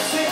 Six.